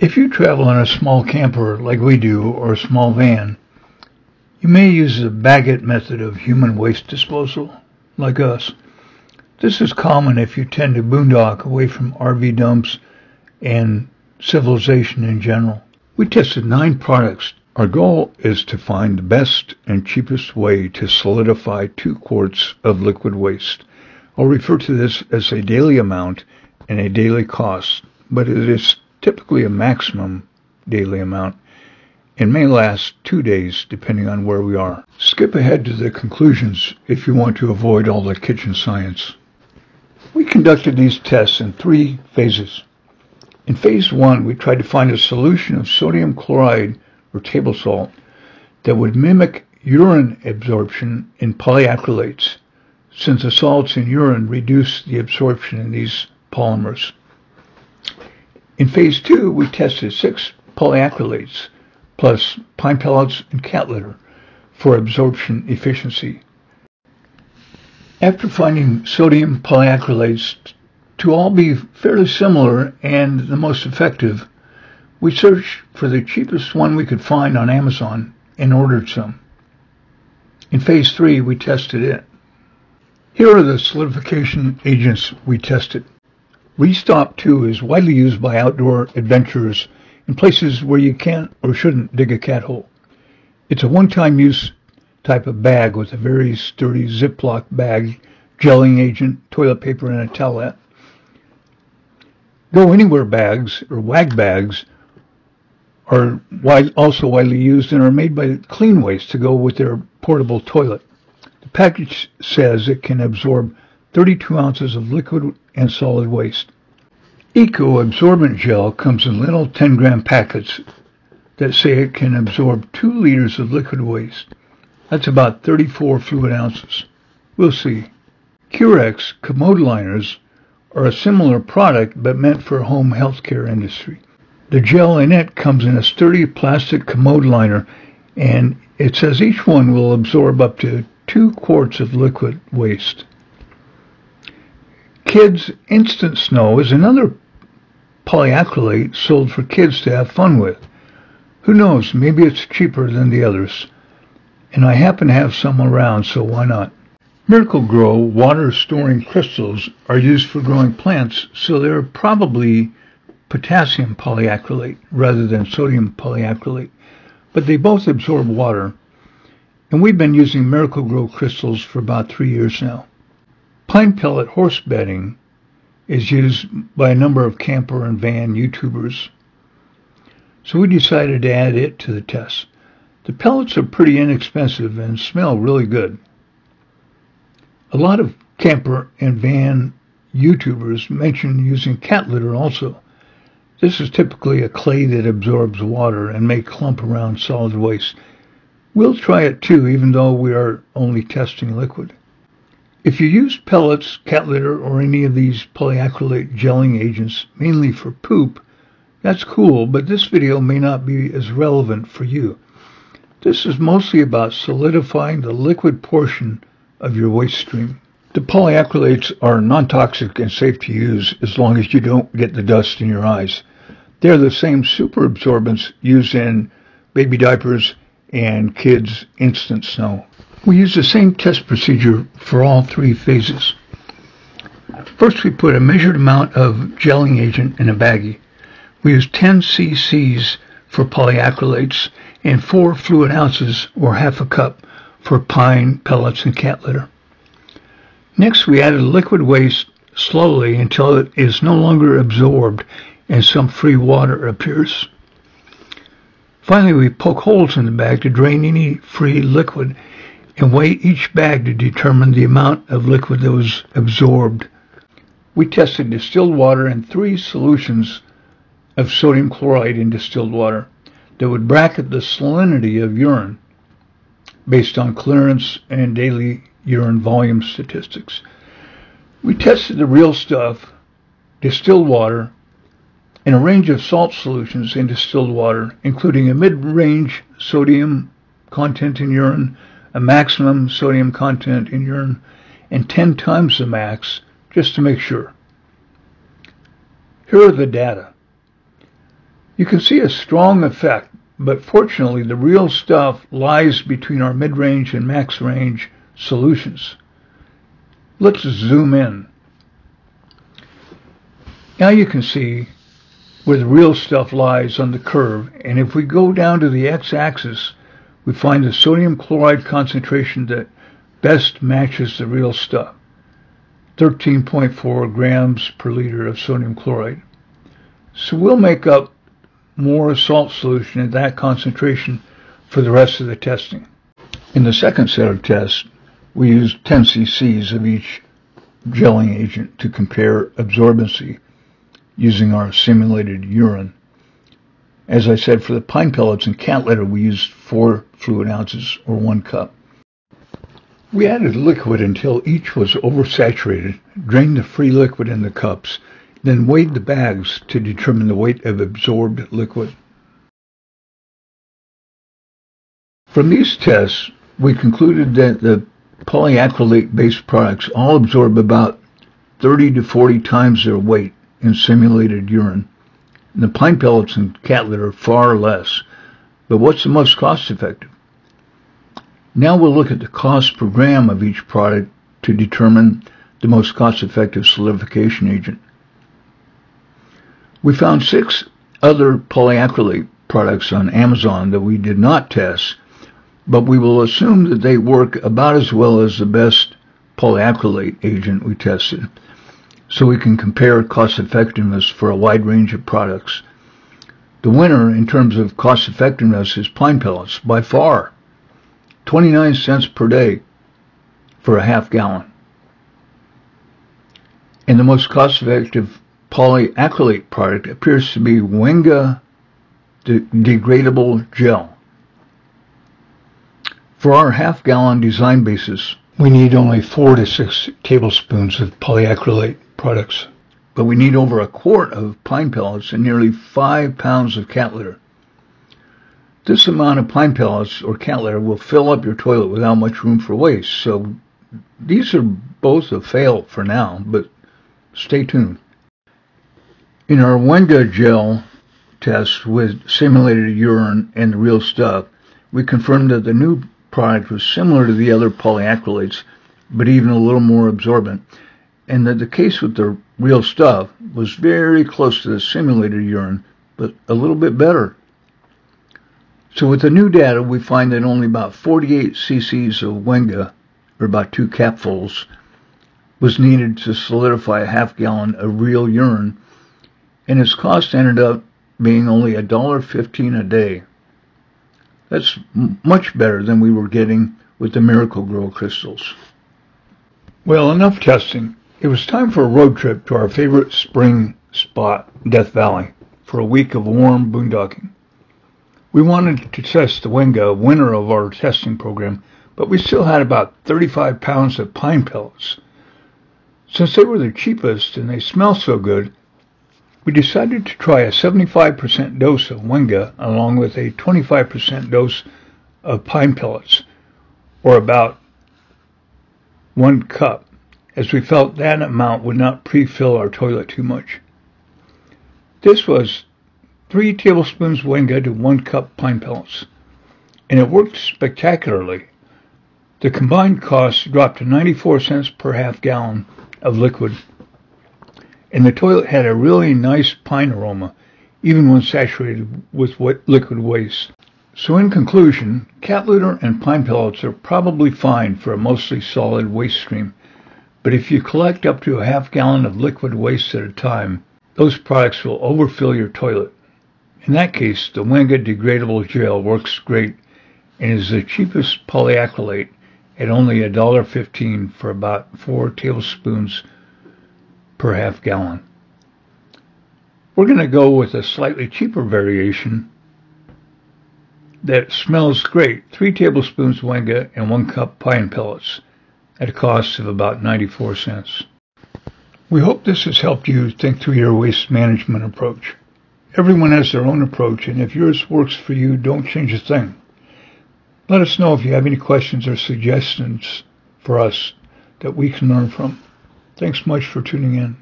If you travel in a small camper like we do or a small van, you may use the Baggett method of human waste disposal, like us. This is common if you tend to boondock away from RV dumps and civilization in general. We tested nine products. Our goal is to find the best and cheapest way to solidify two quarts of liquid waste. I'll refer to this as a daily amount and a daily cost, but it is typically a maximum daily amount, and may last two days depending on where we are. Skip ahead to the conclusions if you want to avoid all the kitchen science. We conducted these tests in three phases. In phase one, we tried to find a solution of sodium chloride or table salt that would mimic urine absorption in polyacrylates, since the salts in urine reduce the absorption in these polymers. In phase two, we tested six polyacrylates plus pine pellets and cat litter for absorption efficiency. After finding sodium polyacrylates to all be fairly similar and the most effective, we searched for the cheapest one we could find on Amazon and ordered some. In phase three, we tested it. Here are the solidification agents we tested. Restop 2 is widely used by outdoor adventurers in places where you can't or shouldn't dig a cat hole. It's a one-time use type of bag with a very sturdy Ziploc bag, gelling agent, toilet paper, and a towelette. Go Anywhere bags, or WAG bags, are wide, also widely used and are made by Cleanwaste to go with their portable toilet. The package says it can absorb 32 ounces of liquid and solid waste. Eco absorbent gel comes in little 10 gram packets that say it can absorb 2 liters of liquid waste. That's about 34 fluid ounces. We'll see. Carex commode liners are a similar product but meant for home healthcare industry. The gel in it comes in a sturdy plastic commode liner and it says each one will absorb up to 2 quarts of liquid waste. Kids Instant Snow is another polyacrylate sold for kids to have fun with. Who knows, maybe it's cheaper than the others. And I happen to have some around, so why not? Miracle Gro water storing crystals are used for growing plants, so they're probably potassium polyacrylate rather than sodium polyacrylate. But they both absorb water, and we've been using Miracle Gro crystals for about three years now. Pine pellet horse bedding is used by a number of camper and van YouTubers. So we decided to add it to the test. The pellets are pretty inexpensive and smell really good. A lot of camper and van YouTubers mention using cat litter also. This is typically a clay that absorbs water and may clump around solid waste. We'll try it too, even though we are only testing liquid. If you use pellets, cat litter, or any of these polyacrylate gelling agents mainly for poop, that's cool, but this video may not be as relevant for you. This is mostly about solidifying the liquid portion of your waste stream. The polyacrylates are non-toxic and safe to use as long as you don't get the dust in your eyes. They're the same super absorbents used in baby diapers and kids' instant snow. We use the same test procedure for all three phases. First, we put a measured amount of gelling agent in a baggie. We use 10 cc's for polyacrylates and 4 fluid ounces or half a cup for pine, pellets, and cat litter. Next, we added liquid waste slowly until it is no longer absorbed and some free water appears. Finally, we poke holes in the bag to drain any free liquid and weigh each bag to determine the amount of liquid that was absorbed. We tested distilled water and three solutions of sodium chloride in distilled water that would bracket the salinity of urine based on clearance and daily urine volume statistics. We tested the real stuff, distilled water, and a range of salt solutions in distilled water, including a mid-range sodium content in urine, a maximum sodium content in urine and 10 times the max just to make sure. Here are the data. You can see a strong effect, but fortunately the real stuff lies between our mid-range and max-range solutions. Let's zoom in. Now you can see where the real stuff lies on the curve, and if we go down to the x-axis, we find the sodium chloride concentration that best matches the real stuff. 13.4 grams per liter of sodium chloride. So we'll make up more salt solution at that concentration for the rest of the testing. In the second set of tests, we used 10 cc's of each gelling agent to compare absorbency using our simulated urine. As I said, for the pine pellets and cat litter, we used four fluid ounces or one cup. We added liquid until each was oversaturated, drained the free liquid in the cups, then weighed the bags to determine the weight of absorbed liquid. From these tests, we concluded that the polyacrylate-based products all absorb about 30 to 40 times their weight in simulated urine. And the pine pellets and cat litter far less. But what's the most cost effective? Now we'll look at the cost per gram of each product to determine the most cost effective solidification agent. We found six other polyacrylate products on Amazon that we did not test, but we will assume that they work about as well as the best polyacrylate agent we tested, so we can compare cost effectiveness for a wide range of products. The winner in terms of cost effectiveness is pine pellets by far, 29 cents per day for a half gallon. And the most cost effective polyacrylate product appears to be Wenge de degradable gel. For our half gallon design basis, we need only four to six tablespoons of polyacrylate products, but we need over a quart of pine pellets and nearly five pounds of cat litter. This amount of pine pellets or cat litter will fill up your toilet without much room for waste, so these are both a fail for now, but stay tuned. In our Wenge gel test with simulated urine and the real stuff, we confirmed that the new product was similar to the other polyacrylates, but even a little more absorbent, and that the case with the real stuff was very close to the simulated urine, but a little bit better. So with the new data, we find that only about 48 cc's of Wenge, or about two capfuls, was needed to solidify a half gallon of real urine and its cost ended up being only a dollar fifteen a day. That's much better than we were getting with the Miracle Gro crystals. Well, enough testing. It was time for a road trip to our favorite spring spot, Death Valley, for a week of warm boondocking. We wanted to test the Wenge, winner of our testing program, but we still had about 35 pounds of pine pellets. Since they were the cheapest and they smell so good, we decided to try a 75% dose of Wenge along with a 25% dose of pine pellets, or about one cup, as we felt that amount would not pre-fill our toilet too much. This was three tablespoons Wenge to one cup pine pellets, and it worked spectacularly. The combined cost dropped to 94 cents per half gallon of liquid and the toilet had a really nice pine aroma, even when saturated with liquid waste. So in conclusion, cat litter and pine pellets are probably fine for a mostly solid waste stream, but if you collect up to a half gallon of liquid waste at a time, those products will overfill your toilet. In that case, the Wenge degradable gel works great and is the cheapest polyacrylate at only $1.15 for about four tablespoons per half gallon. We're going to go with a slightly cheaper variation that smells great. Three tablespoons Wenge and one cup pine pellets at a cost of about 94 cents. We hope this has helped you think through your waste management approach. Everyone has their own approach, and if yours works for you, don't change a thing. Let us know if you have any questions or suggestions for us that we can learn from. Thanks much for tuning in.